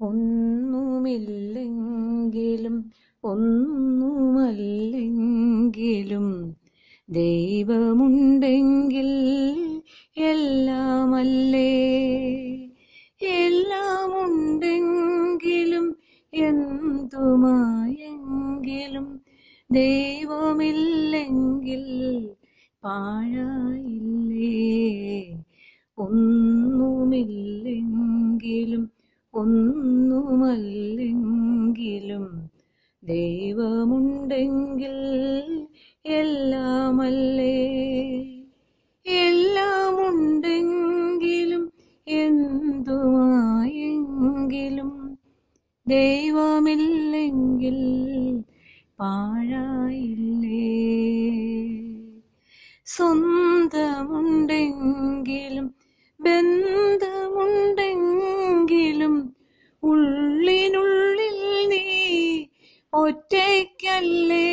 ഒന്നുമില്ലെങ്കിലും ഒന്നുമല്ലെങ്കിലും ദൈവമുണ്ടെങ്കിൽ എല്ലാമല്ലേ? എല്ലാമുണ്ടെങ്കിലും എന്തുമായെങ്കിലും ദൈവമില്ലെങ്കിൽ പാഴായില്ലേ? ഒന്നുമില്ലെങ്കിലും ഒന്നുമല്ലെങ്കിലും ദൈവമുണ്ടെങ്കിൽ എല്ലാമല്ലേ? എല്ലാമുണ്ടെങ്കിലും എന്തുമായെങ്കിലും ദൈവമില്ലെങ്കിൽ പാഴായില്ലേ? സ്വന്തമുണ്ടെങ്കിലും ബന്ധമുണ്ടെങ്കിലും ഉള്ളിനുള്ളിൽ നീ ഒറ്റയ്ക്കല്ലേ?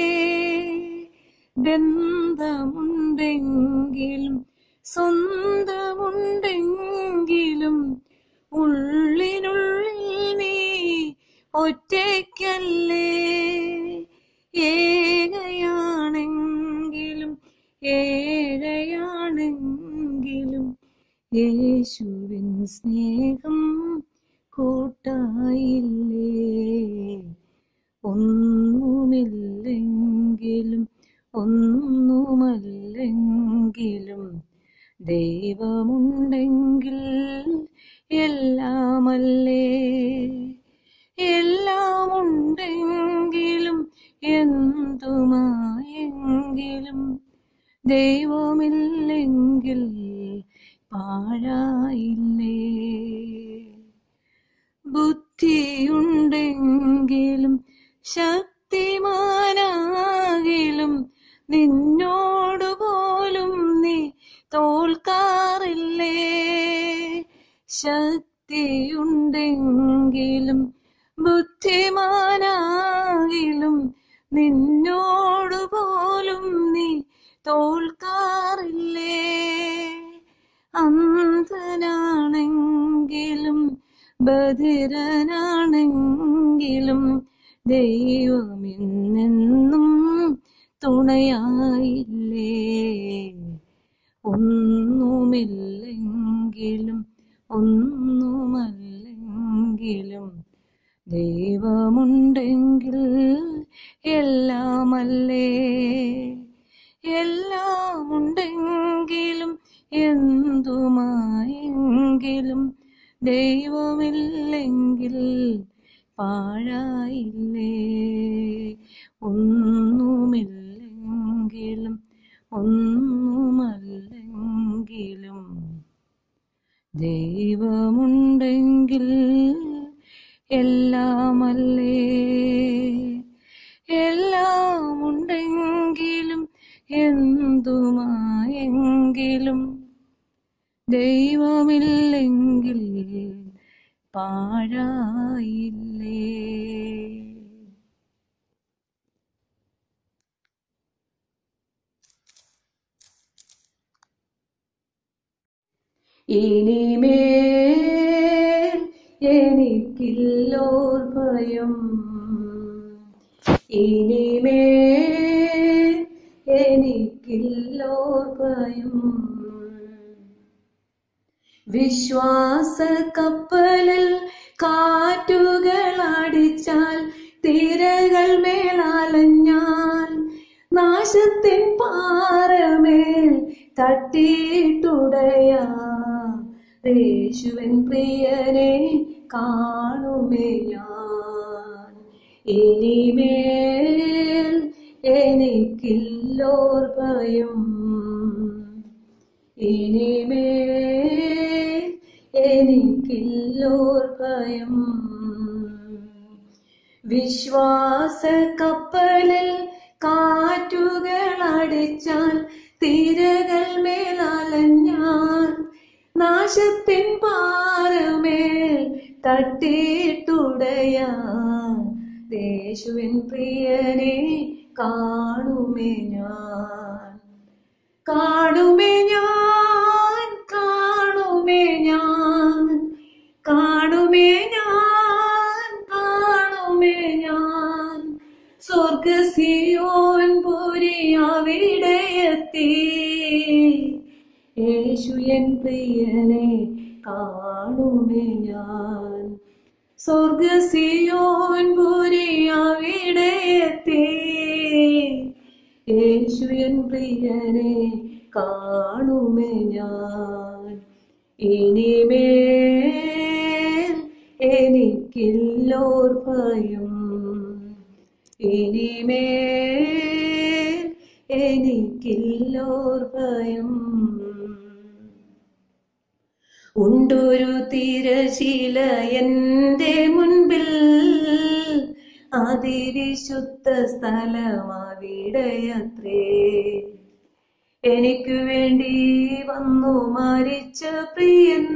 ബന്ധമുണ്ടെങ്കിലും സ്വന്തമുണ്ടെങ്കിലും ഉള്ളിനുള്ളിൽ നീ ഒറ്റയ്ക്കല്ലേ? യേശുവിൻ സ്നേഹം കൂട്ടായില്ലേ? ഒന്നുമില്ലെങ്കിലും ഒന്നുമല്ലെങ്കിലും ദൈവമുണ്ടെങ്കിൽ എല്ലാമല്ലേ? എല്ലാമുണ്ടെങ്കിലും എന്തുമായെങ്കിലും ദൈവമില്ലെങ്കിൽ പാഴായില്ലേ? ബുദ്ധിയുണ്ടെങ്കിലും ശക്തിമാനാകിലും നിന്നോടു പോലും നീ തോൽക്കാറില്ലേ? ശക്തിയുണ്ടെങ്കിലും ബുദ്ധിമാനാകിലും നിന്നോടു പോലും നീ ബധിരനാണെങ്കിലും ദൈവമെന്നെന്നും തുണയായില്ലേ. ദൈവമില്ലെങ്കിൽ പാഴായില്ലേ? ഒന്നുമില്ലെങ്കിലും ഒന്നുമല്ലെങ്കിലും ദൈവമുണ്ടെങ്കിൽ എല്ലാമല്ലേ? എല്ലാമുണ്ടെങ്കിലും എന്തുമായെങ്കിലും ദൈവമില്ലെങ്കിൽ പാഴായില്ലേ? ഇനിമേൽ എനിക്കില്ലോർ ഭയം ഇനിമേൽ എനിക്കില്ലോർ ഭയം വിശ്വാസ കപ്പലിൽ കാറ്റുകൾ അടിച്ചാൽ തിരകൾ മേളാലഞ്ഞാൽ നാശത്തിൻ പാറമേൽ തട്ടിട്ടുടയാ. േശുവൻ പ്രിയനെ ഞാൻ. ഇനിമേൽ എനിക്കില്ലോർ ഭയം ഇനിമേൽ എനിക്കില്ലോർ ഭയം. വിശ്വാസ കപ്പലിൽ കാറ്റുകൾ അടിച്ചാൽ തിരകൾ മേലാലഞ്ഞാൽ നാശത്തിൻ പാറമേൽ തട്ടിയിട്ടുടയാ യേശുവിൻ പ്രിയനെ കാണുമേ ഞാൻ. കാണുമേ ഞാൻ. പ്രിയനെ കാണുമേ ഞാൻ. സ്വർഗസിയോൻ സിയോൻ പുരി അവിടെ എത്തി യേശു പ്രിയനെ കാണുമേ ഞാൻ. ഇനിമേൽ എനിക്കില്ലോർ ഭയം ഇനിമേൽ എനിക്കില്ലോർ ഭയം ഉണ്ടൊരു തിരശീല എന്റെ മുൻപിൽ. അതിവിശുദ്ധ സ്ഥലമാവിടയത്രേ. എനിക്ക് വേണ്ടി വന്നു മരിച്ച പ്രിയൻ.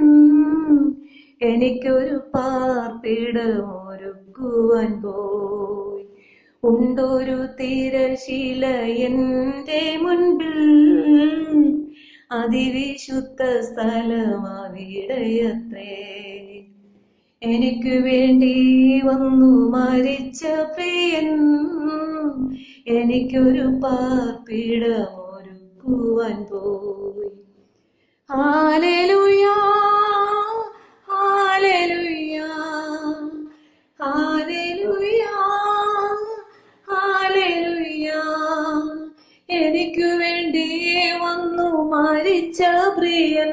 എനിക്കൊരു പാർപ്പിടമൊരുക്കുവാൻ പോയി. ഉണ്ടൊരു തിരശീല എന്റെ മുൻപിൽ. അതിവിശുദ്ധ സ്ഥലമാവിടയത്രേ. എനിക്ക് വേണ്ടി വന്നു മരിച്ച പ്രിയൻ എനിക്കൊരു പാർപ്പിടമൊരുക്കുവാൻ പോയി. ആലലുയാ ആലലുയാ ഹാലലുയാ മരിച്ച പ്രിയൻ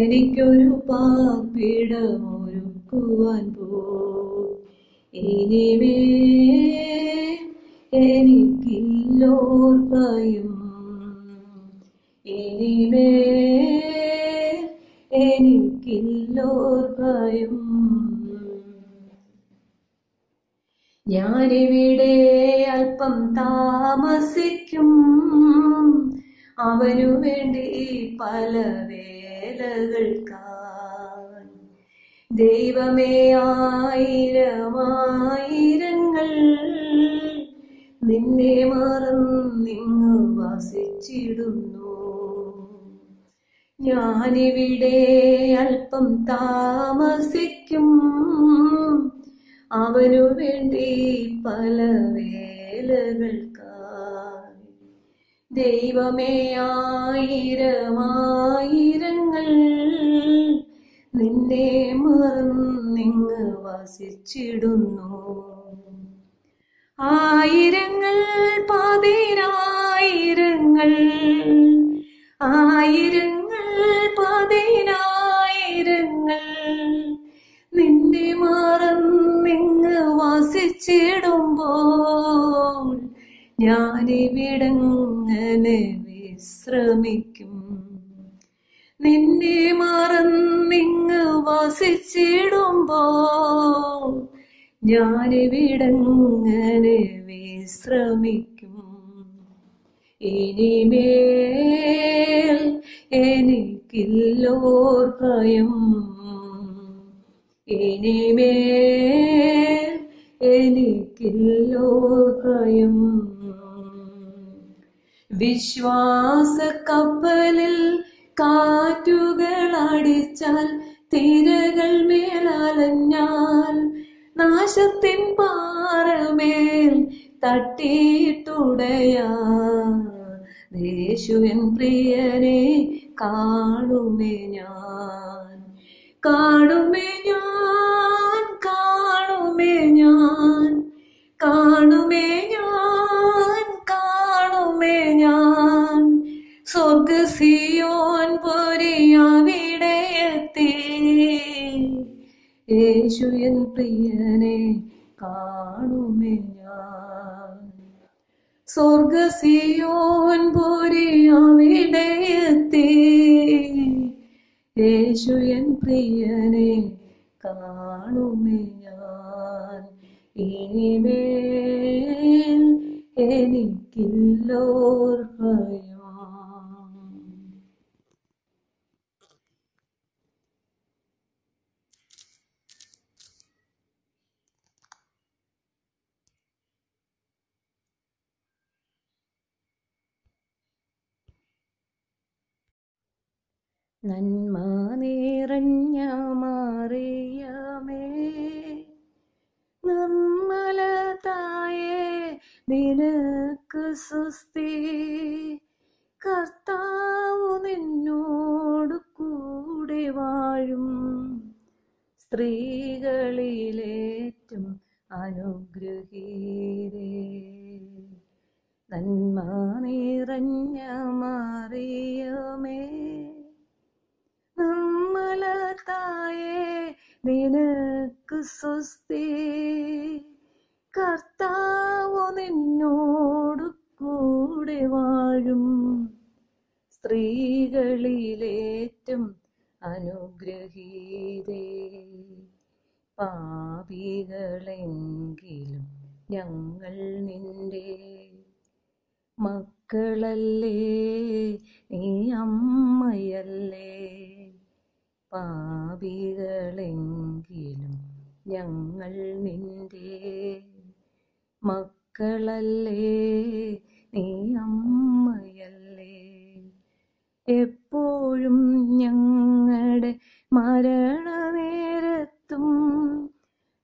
എനിക്കൊരു പാർപ്പിടമൊരുക്കുവാൻ പോ. ഇനിമേ എനിക്കില്ലോർ ഭയം ഇനിമേ എനിക്കില്ലോർക്കയും ഞാനിവിടെ അല്പം താമസിക്കും. അവനു വേണ്ടി പല വേലകൾക്കാൻ ദൈവമേ ആയിരമായിരങ്ങൾ നിന്നെ മറന്നിങ്ങ് വസിച്ചിടുന്നു. ഞാനിവിടെ അല്പം താമസിക്കും. അവനു വേണ്ടി പല വേലകൾക്കായി ദൈവമേ ആയിരമായിരങ്ങൾ നിന്നെ മറന്നിങ്ങ് വസിച്ചിടുന്നു. ആയിരങ്ങൾ പതിനായിരങ്ങൾ ആയിരങ്ങൾ പതിനായിരങ്ങൾ നിന്നെ മറന്നിങ്ങ് വസിച്ചിടുമ്പോൾ ഞാനിവിടങ്ങനെ വിശ്രമിക്കും. നിന്നെ മറന്നിങ്ങ് വസിച്ചിടുമ്പോൾ ഞാനിവിടങ്ങനെ വിശ്രമിക്കും. ഇനിമേൽ എനിക്കില്ലോർ ഭയം ഇനിമേൽ എനിക്കില്ലോർ ഭയം വിശ്വാസ കപ്പലിൽ കാറ്റുകൾ അടിച്ചാൽ തിരകൾ മേലാലഞ്ഞാൽ നാശത്തിൻ പാറമേൽ തട്ടിയിട്ടുടയാ യേശുവൻ പ്രിയനെ കാണുമേ ഞാൻ. കാണുമേ ഞാൻ. പ്രിയനെ കാണുമേ ഞാൻ. സ്വർഗ സിയോൻ പൊരിയാവിടെ എത്തി യേശു എൻ പ്രിയനെ കാണുമേ ഞാൻ. ഇനിമേൽ എനിക്കില്ലോർ ഭയം നന്മ നിറഞ്ഞ മറിയമേ നിർമ്മലതായേ സുസ്തി കർത്താവ് നിന്നോട് കൂടെ വാഴും. സ്ത്രീകളിലേറ്റും അനുഗ്രഹീരേ. നന്മ നിറഞ്ഞ മറിയമേ നിനക്ക് സ്വസ്തി. കർത്താവ് നിന്നോട് കൂടെ വാഴും. സ്ത്രീകളിലേറ്റം അനുഗ്രഹീതേ. പാപികളെങ്കിലും ഞങ്ങൾ നിന്റെ മക്കളല്ലേ? നീ അമ്മയല്ലേ? പാപികളെങ്കിലും ഞങ്ങൾ നിന്റെ മക്കളല്ലേ? നീ അമ്മയല്ലേ? എപ്പോഴും ഞങ്ങളുടെ മരണനേരത്തും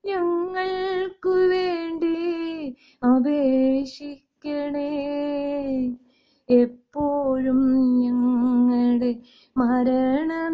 ഞങ്ങൾക്കു വേണ്ടി അപേക്ഷിക്കണേ. എപ്പോഴും ഞങ്ങളുടെ മരണനേരത്തും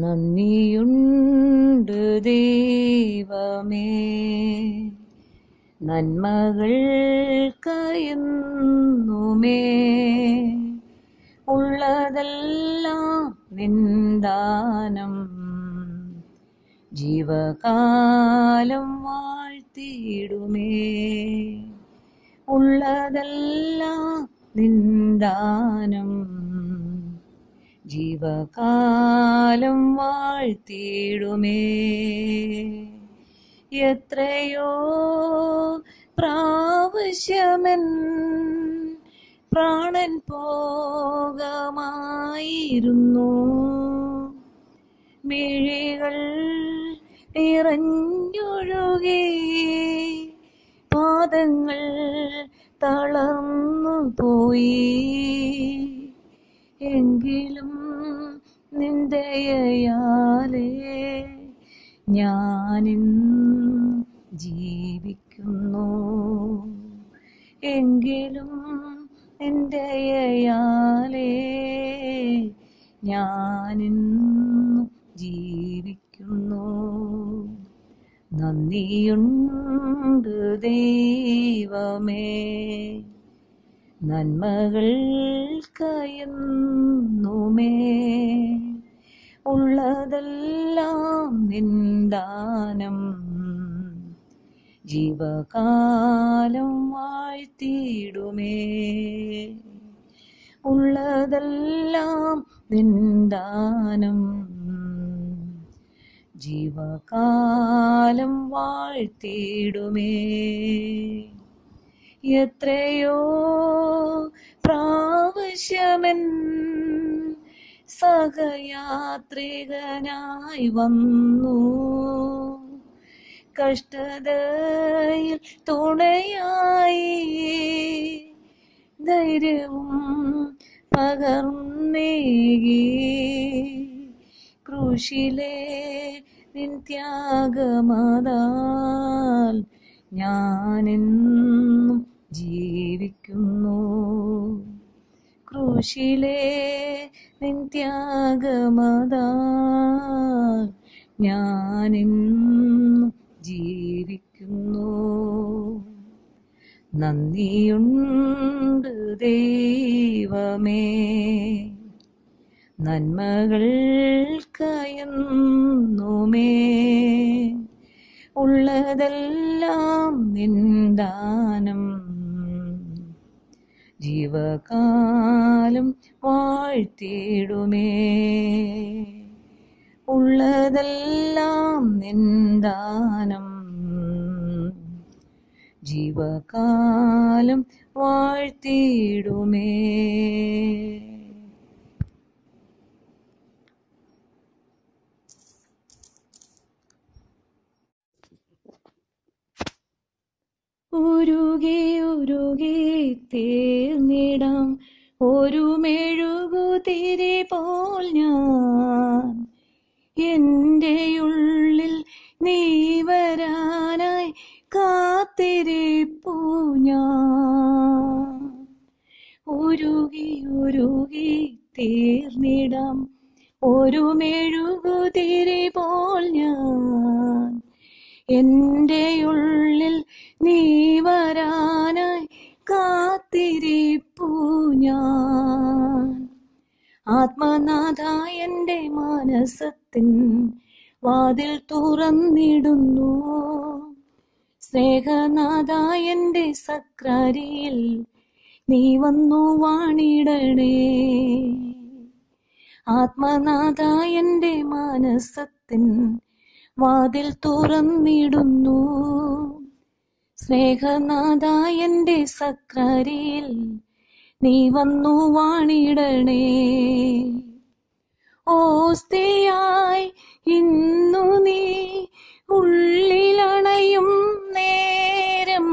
നന്ദിയുണ്ട് ദൈവമേ. നന്മകൾ കയുന്നുമേ. ഉള്ളതെല്ലാം നിന്ദാനം ജീവകാലം വാഴ്ത്തിയിടുമേ. ഉള്ളതെല്ലാം നിന്ദാനം ജീവകാലം വാഴ്ത്തിയിടുമേ. എത്രയോ പ്രാവശ്യമൻ പ്രാണൻ പോകമായിരുന്നു മിഴികൾ നിറഞ്ഞൊഴുകി പാദങ്ങൾ തളർന്നു പോയി എങ്കിലും നിന്ദയാലേ ഞാനിന്ന് ജീവിക്കുന്നു. എങ്കിലും നിന്ദയാലേ ഞാനിന്ന് ജീവിക്കുന്നു. നന്ദിയുണ്ട് ദൈവമേ. നന്മകൾ കയന്നുമേ. ഉള്ളതെല്ലാം നിന്ദാനം ജീവകാലം വാഴ്ത്തിയിടുമേ. ഉള്ളതെല്ലാം നിന്ദാനം ജീവകാലം വാഴ്ത്തിയിടുമേ. എത്രയോ പ്രാവശ്യമൻ സഹയാത്രികനായി വന്നു. കഷ്ടതയിൽ തുണയായി ധൈര്യവും പകർന്നേകി കൃഷിയിലെ നിൻ ത്യാഗമതാൽ ഞാനെന്നും ജീവിക്കുന്നു. കൃഷിയിലെ നിൻ ത്യാഗമതാൽ ഞാനെന്നും ജീവിക്കുന്നു. നന്ദിയുണ്ട് ദൈവമേ. നന്മകൾ കയന്നുമേ. ഉള്ളതെല്ലാം നിന്ദാനം ജീവകാലം വാഴ്ത്തിയിടുമേ. ഉള്ളതെല്ലാം നിന്ദാനം ജീവകാലം വാഴ്ത്തിയിടുമേ. ഉരുകി ഉരുകി തീർന്നിടാം. ഒരു മെഴുകുതിരി പോൽ ഞാൻ. എന്റെ ഉള്ളിൽ നീ വരാനായി കാത്തിരിപ്പൂ ഞാൻ. ഉരുകി ഉരുകി തീർന്നിടാം. ഒരു മെഴുകുതിരി പോൽ ഞാൻ. എന്റെ ഉള്ളിൽ നീ വരാനായി കാത്തിരിപ്പൂ ഞാൻ. ആത്മനാഥ എന്റെ മാനസത്തിൻ വാതിൽ തുറന്നിടുന്നു. സ്നേഹനാഥ എന്റെ സക്രാരിയിൽ നീ വന്നു വാണിടണേ. ആത്മനാഥ എന്റെ മാനസത്തിൻ വാതിൽ തുറന്നിടുന്നു. സ്നേഹനാഥ എന്റെ സക്രാരിയിൽ നീ വന്നു വാണിടണേ. ഓ ഓസ്തിയായി ഇന്നു നീ ഉള്ളിലണയും നേരം.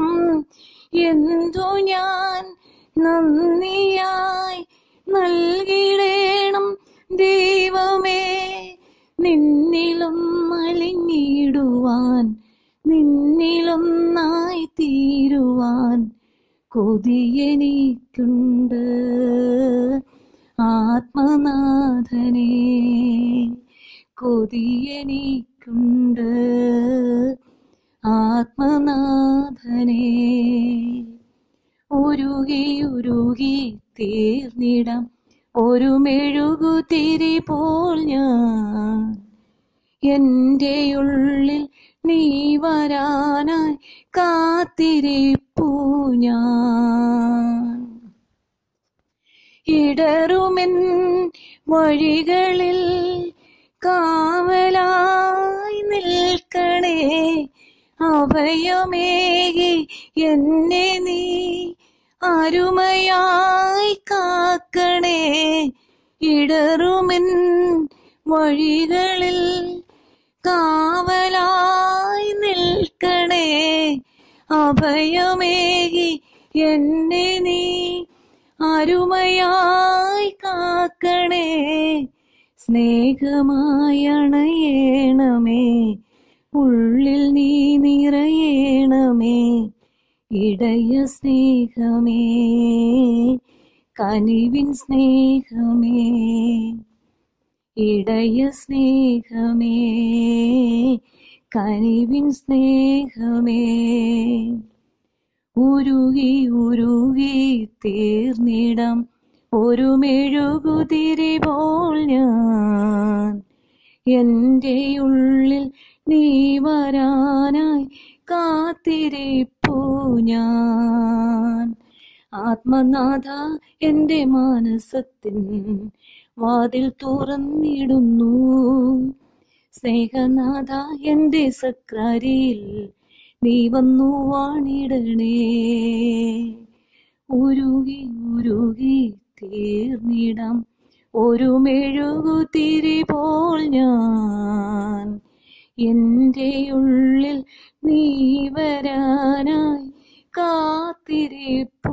എന്തു ഞാൻ നന്ദിയായി നൽകിടേണം ദൈവമേ. നിന്നിലും അലിഞ്ഞിടുവാൻ നിന്നിലൊന്നായി തീരുവാൻ കൊതിയെനിക്കുണ്ട് ആത്മനാഥനെ കൊതിയെനിക്കുണ്ട് ആത്മനാഥനെ ഉരുകി ഉരുകി തീർന്നിടം. ഒരു മെഴുകുതിരി പോൽ ഞാൻ എന്റെ ഉള്ളിൽ നീ വരാനായി കാത്തിരിപ്പു ഞാൻ. ഇടറുമെൻ വഴികളിൽ കാവലായി നിൽക്കണേ അഭയമേകി എന്നെ നീ അരുമയായി കാക്കണേ. ഇടറുമെൻ വഴികളിൽ കാവലായി നിൽക്കണേ അഭയമേകി എന്നെ നീ അരുമയായി കാക്കണേ. സ്നേഹമായണയേണമേ ഉള്ളിൽ നീ നിറയേണമേ. ഇടയ സ്നേഹമേ. കനിവിൻ സ്നേഹമേ. ഇടയ സ്നേഹമേ. കനിവിൻ സ്നേഹമേ. ഉരുകി ഉരുകി തീർന്നിടം ഒരു മെഴുകുതിരി പോൽ ഞാൻ. എന്റെ ഉള്ളിൽ നീ വരാനായി കാത്തിരിപ്പൂ ഞാൻ. ആത്മനാഥ എന്റെ മാനസത്തിൻ വാതിൽ തുറന്നിടുന്നു. സ്നേഹനാഥ എന്റെ സക്രാരിയിൽ നീ വന്നു വാണിടണേ. ഉരുകി ഉരുകി തീർന്നിടാം. ഒരു മെഴുകുതിരി പോൽ ഞാൻ. എന്റെ ഉള്ളിൽ നീ വരാനായി കാത്തിരിപ്പു